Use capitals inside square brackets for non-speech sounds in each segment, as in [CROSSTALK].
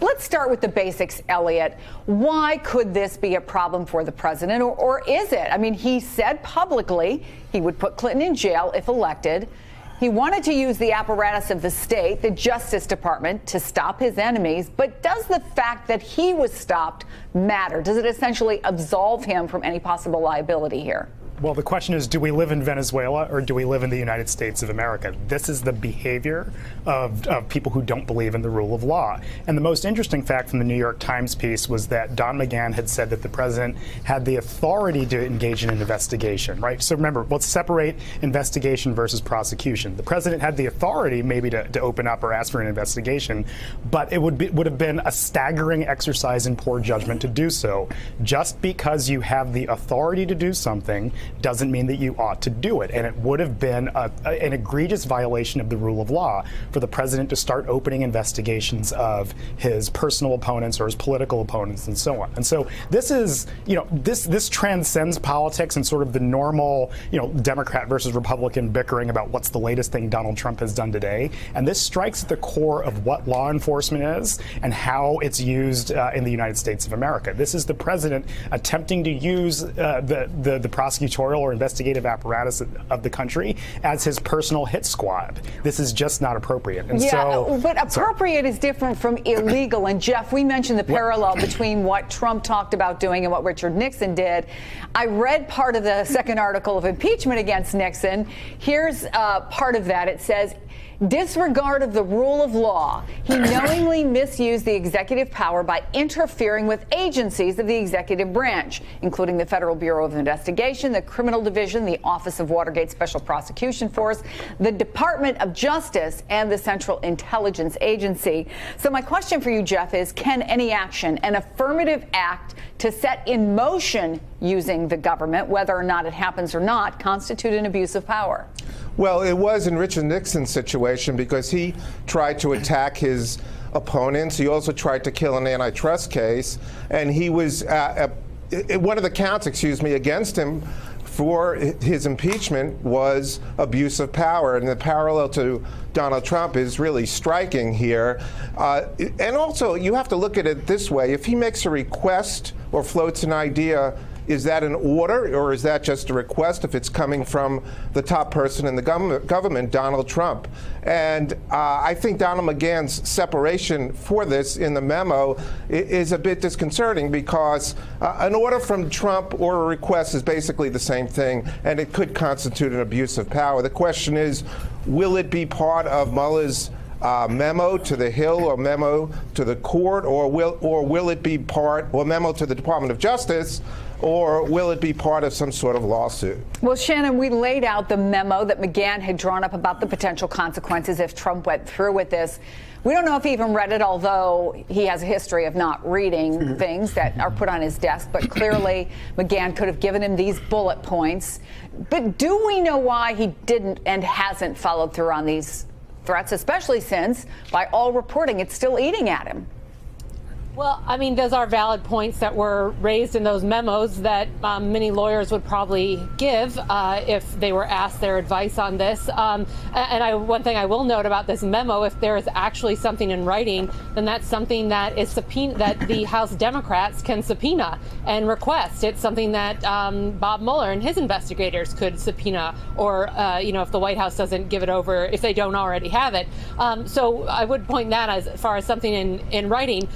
Let's start with the basics, Elliot. Why could this be a problem for the president, or, or is it? I mean, he said publicly he would put Clinton in jail if elected. He wanted to use the apparatus of the state, the Justice Department, to stop his enemies. But does the fact that he was stopped matter? Does it essentially absolve him from any possible liability here? Well, the question is do we live in Venezuela or do we live in the United States of America? This is the behavior of, of, people who don't believe in the rule of law. And the most interesting fact from the New York Times piece was that Don McGahn had said that the president had the authority to engage in an investigation, right? So remember, let's separate investigation versus prosecution. The president had the authority maybe to, to open up or ask for an investigation, but it would, be, would have been a staggering exercise in poor judgment to do so. Just because you have the authority to do something doesn't mean that you ought to do it. And it would have been a, a, an egregious violation of the rule of law for the president to start opening investigations of his personal opponents or his political opponents and so on. And so this is, you know, this this transcends politics and sort of the normal, you know, Democrat versus Republican bickering about what's the latest thing Donald Trump has done today. And this strikes at the core of what law enforcement is and how it's used uh, in the United States of America. This is the president attempting to use uh, the, the the prosecutor prosecutorial or investigative apparatus of the country as his personal hit squad. This is just not appropriate. And yeah, so, but appropriate sorry. is different from illegal. And Jeff, we mentioned the parallel between what Trump talked about doing and what Richard Nixon did. I read part of the second article of impeachment against Nixon. Here's uh, part of that. It says disregard of the rule of law. He knowingly misused the executive power by interfering with agencies of the executive branch, including the Federal Bureau of Investigation, the Criminal Division, the Office of Watergate Special Prosecution Force, the Department of Justice, and the Central Intelligence Agency. So, my question for you, Jeff, is can any action, an affirmative act to set in motion using the government, whether or not it happens or not, constitute an abuse of power? Well, it was in Richard Nixon's situation because he tried to attack his opponents. He also tried to kill an antitrust case, and he was uh, uh, one of the counts, excuse me, against him for his impeachment was abuse of power, and the parallel to Donald Trump is really striking here. Uh, and also, you have to look at it this way: if he makes a request or floats an idea is that an order or is that just a request if it's coming from the top person in the government, Donald Trump? And uh, I think Donald McGahn's separation for this in the memo is a bit disconcerting because uh, an order from Trump or a request is basically the same thing, and it could constitute an abuse of power. The question is, will it be part of Mueller's uh, memo to the Hill or memo to the court, or will or will it be part or memo to the Department of Justice? Or will it be part of some sort of lawsuit? Well, Shannon, we laid out the memo that McGahn had drawn up about the potential consequences if Trump went through with this. We don't know if he even read it, although he has a history of not reading mm-hmm. things that are put on his desk. But clearly, McGahn could have given him these bullet points. But do we know why he didn't and hasn't followed through on these threats, especially since, by all reporting, it's still eating at him? Well, I mean, those are valid points that were raised in those memos that um, many lawyers would probably give uh, if they were asked their advice on this. Um, and I, one thing I will note about this memo, if there is actually something in writing, then that's something that is subpoena that the House Democrats can subpoena and request. It's something that um, Bob Mueller and his investigators could subpoena, or uh, you know, if the White House doesn't give it over, if they don't already have it. Um, so I would point that as far as something in in writing.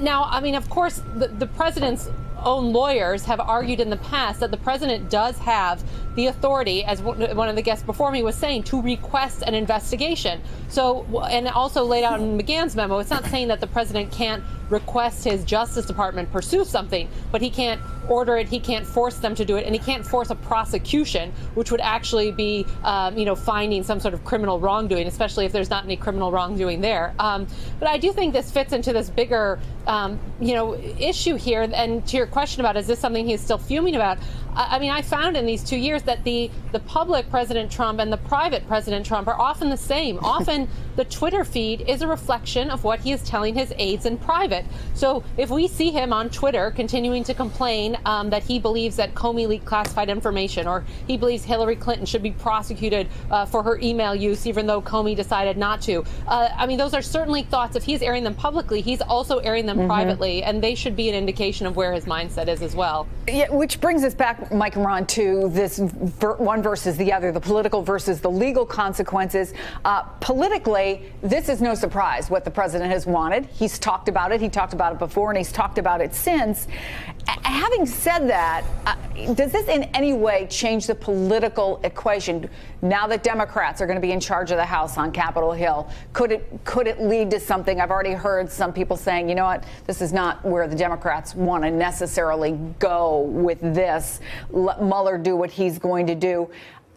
Now, I mean, of course, the, the president's own lawyers have argued in the past that the president does have the authority, as one of the guests before me was saying, to request an investigation. So, and also laid out in McGahn's memo, it's not saying that the president can't request his Justice Department pursue something, but he can't order it, he can't force them to do it, and he can't force a prosecution, which would actually be, um, you know, finding some sort of criminal wrongdoing, especially if there's not any criminal wrongdoing there. Um, but I do think this fits into this bigger, um, you know, issue here. And to your question about is this something he's still fuming about? I mean, I found in these two years that the the public President Trump and the private President Trump are often the same. [LAUGHS] Often, the Twitter feed is a reflection of what he is telling his aides in private. So, if we see him on Twitter continuing to complain um, that he believes that Comey leaked classified information, or he believes Hillary Clinton should be prosecuted uh, for her email use, even though Comey decided not to, uh, I mean, those are certainly thoughts. If he's airing them publicly, he's also airing them mm-hmm. privately, and they should be an indication of where his mindset is as well. Yeah, which brings us Mike and Ron, to this ver- one versus the other, the political versus the legal consequences. Uh, politically, this is no surprise what the president has wanted. He's talked about it. He talked about it before, and he's talked about it since. Having said that, uh, does this in any way change the political equation now that Democrats are going to be in charge of the House on Capitol Hill? Could it could it lead to something? I've already heard some people saying, you know what, this is not where the Democrats want to necessarily go with this. Let Mueller do what he's going to do.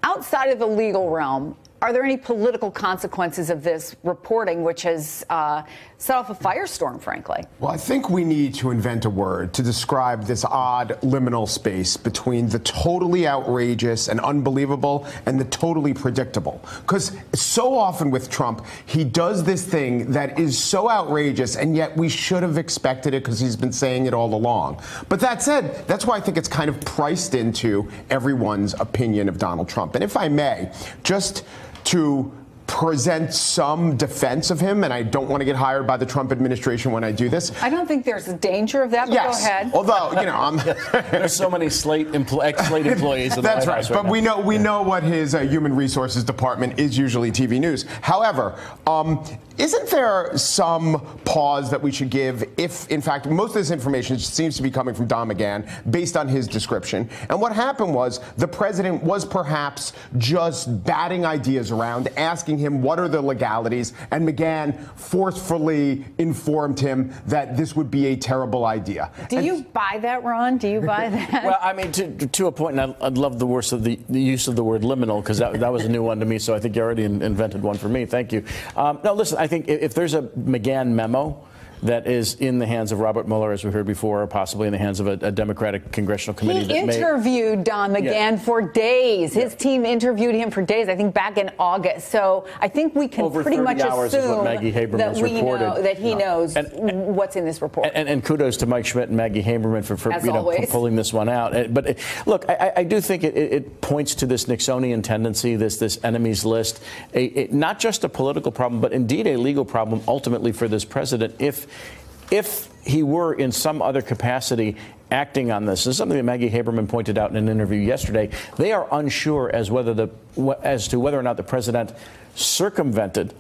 Outside of the legal realm, are there any political consequences of this reporting, which has uh, set off a firestorm, frankly? Well, I think we need to invent a word to describe this odd liminal space between the totally outrageous and unbelievable and the totally predictable. Because so often with Trump, he does this thing that is so outrageous, and yet we should have expected it because he's been saying it all along. But that said, that's why I think it's kind of priced into everyone's opinion of Donald Trump. And if I may, just to present some defense of him, and I don't want to get hired by the Trump administration when I do this. I don't think there's a danger of that, but yes. go ahead. Although, you know, I'm [LAUGHS] there's so many Slate empl- ex-Slate [LAUGHS] employees. That's right. right. But now. we know we know what his uh, human resources department is usually TV news. However, um, isn't there some pause that we should give if, in fact, most of this information seems to be coming from Don McGahn based on his description? And what happened was the president was perhaps just batting ideas around, asking him what are the legalities, and McGahn forcefully informed him that this would be a terrible idea. Do and you buy that, Ron? Do you buy [LAUGHS] that? well, I mean, to, to a point, and I, would love the worst of the, the, use of the word liminal because that, that was a new one to me. So I think you already in, invented one for me. Thank you. Um, now, listen. I think if there's a McGahn memo that is in the hands of Robert Mueller, as we heard before, or possibly in the hands of a, a Democratic congressional committee. He interviewed may, Don McGahn yeah. for days. His yeah. team interviewed him for days. I think back in August. So I think we can Over pretty much assume that we reported. know that he no. knows and, and, what's in this report. And, and, kudos to Mike Schmidt and Maggie Haberman for, for you know, pulling this one out. But look, I, I do think it, it, points to this Nixonian tendency, this this enemies list, a, a, not just a political problem, but indeed a legal problem ultimately for this president if if he were in some other capacity acting on this. Is something that Maggie Haberman pointed out in an interview yesterday. They are unsure as whether the as to whether or not the president circumvented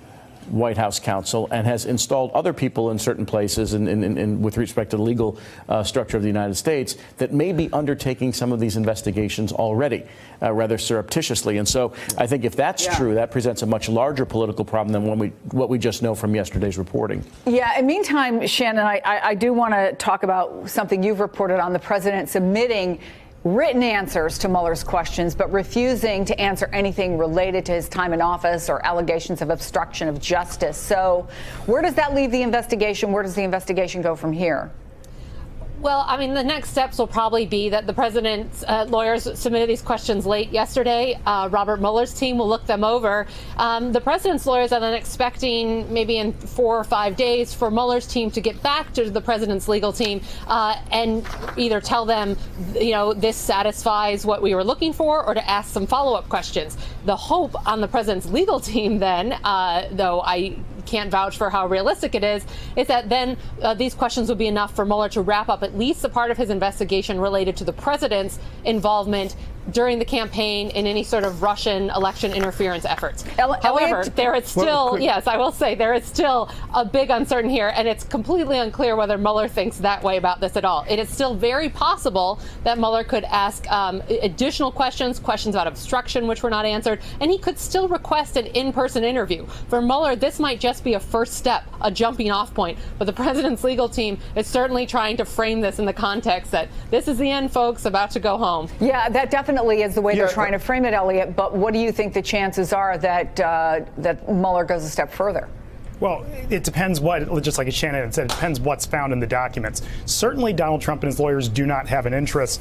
White House counsel and has installed other people in certain places in, in, in, with respect to the legal uh, structure of the United States that may be undertaking some of these investigations already, uh, rather surreptitiously. And so I think if that's yeah. true, that presents a much larger political problem than we, what we just know from yesterday's reporting. Yeah. In the meantime, Shannon, I, I, I do want to talk about something you've reported on the president submitting written answers to Mueller's questions, but refusing to answer anything related to his time in office or allegations of obstruction of justice. So, where does that leave the investigation? Where does the investigation go from here? Well, I mean, the next steps will probably be that the president's uh, lawyers submitted these questions late yesterday. Uh, Robert Mueller's team will look them over. Um, the president's lawyers are then expecting maybe in four or five days for Mueller's team to get back to the president's legal team uh, and either tell them, you know, this satisfies what we were looking for, or to ask some follow-up questions. The hope on the president's legal team, then, uh, though I can't vouch for how realistic it is, is that then uh, these questions would be enough for Mueller to wrap up at least a part of his investigation related to the president's involvement during the campaign in any sort of Russian election interference efforts. El- However, Elliot, there is still, well, yes, I will say, there is still a big uncertainty here, and it's completely unclear whether Mueller thinks that way about this at all. It is still very possible that Mueller could ask um, additional questions, questions about obstruction, which were not answered, and he could still request an in person interview. For Mueller, this might just be a first step, a jumping off point, but the [LAUGHS] president's legal team is certainly trying to frame this in the context that this is the end, folks, about to go home. Yeah, that definitely definitely is the way yeah, they're trying to frame it, Elliot. But what do you think the chances are that uh, that Mueller goes a step further? Well, it depends what, just like Shannon said, it depends what's found in the documents. Certainly, Donald Trump and his lawyers do not have an interest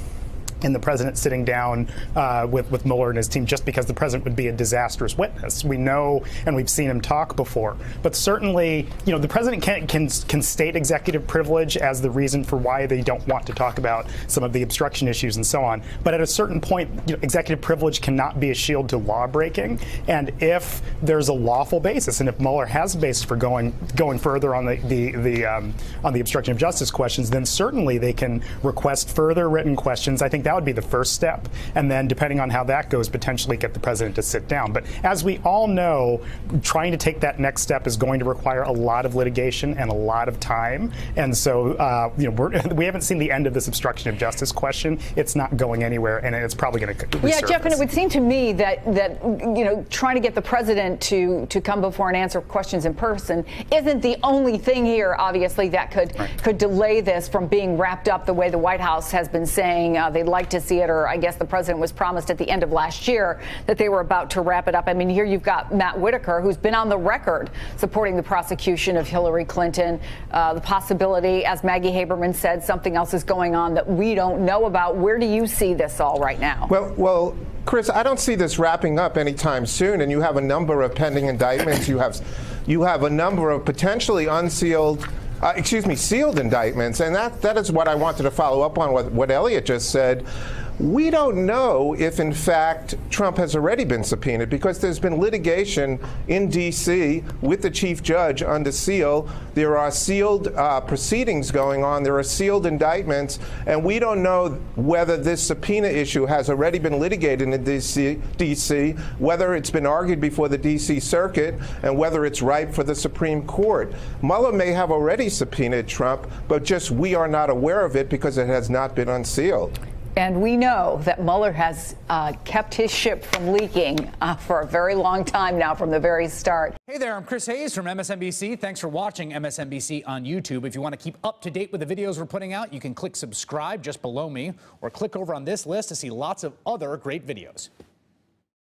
in the president sitting down uh, with, with Mueller and his team just because the president would be a disastrous witness. We know, and we've seen him talk before. But certainly, you know, the president can, can, can state executive privilege as the reason for why they don't want to talk about some of the obstruction issues and so on. But at a certain point, you know, executive privilege cannot be a shield to law breaking. And if there's a lawful basis, and if Mueller has a basis for going going further on the the, the um, on the obstruction of justice questions, then certainly they can request further written questions. I think that would be the first step, and then depending on how that goes, potentially get the president to sit down. But as we all know, trying to take that next step is going to require a lot of litigation and a lot of time. And so, uh, you know, we're, [LAUGHS] we haven't seen the end of this obstruction of justice question. It's not going anywhere, and it's probably going to. Yeah, Jeff, and it would seem to me that that you know trying to get the president to to come before and answer questions in person isn't the only thing here. Obviously, that could right. could delay this from being wrapped up the way the White House has been saying uh, they'd like to see it, or I guess the president was promised at the end of last year that they were about to wrap it up. I mean, here you've got Matt Whitaker, who's been on the record supporting the prosecution of Hillary Clinton. Uh, the possibility, as Maggie Haberman said, something else is going on that we don't know about. Where do you see this all right now? Well, well, Chris, I don't see this wrapping up anytime soon, and you have a number of pending indictments. You have, you have a number of potentially unsealed. Uh, excuse me, sealed indictments, and that, that is what I wanted to follow up on what, what Elliot just said. We don't know if, in fact, Trump has already been subpoenaed because there's been litigation in D.C. with the chief judge under seal. There are sealed uh, proceedings going on, there are sealed indictments, and we don't know whether this subpoena issue has already been litigated in D.C., DC, whether it's been argued before the D.C. Circuit, and whether it's ripe for the Supreme Court. Mueller may have already subpoenaed Trump, but just we are not aware of it because it has not been unsealed. And we know that Mueller has uh, kept his ship from leaking uh, for a very long time now, from the very start. Hey there, I'm Chris Hayes from MSNBC. Thanks for watching MSNBC on YouTube. If you want to keep up to date with the videos we're putting out, you can click subscribe just below me or click over on this list to see lots of other great videos.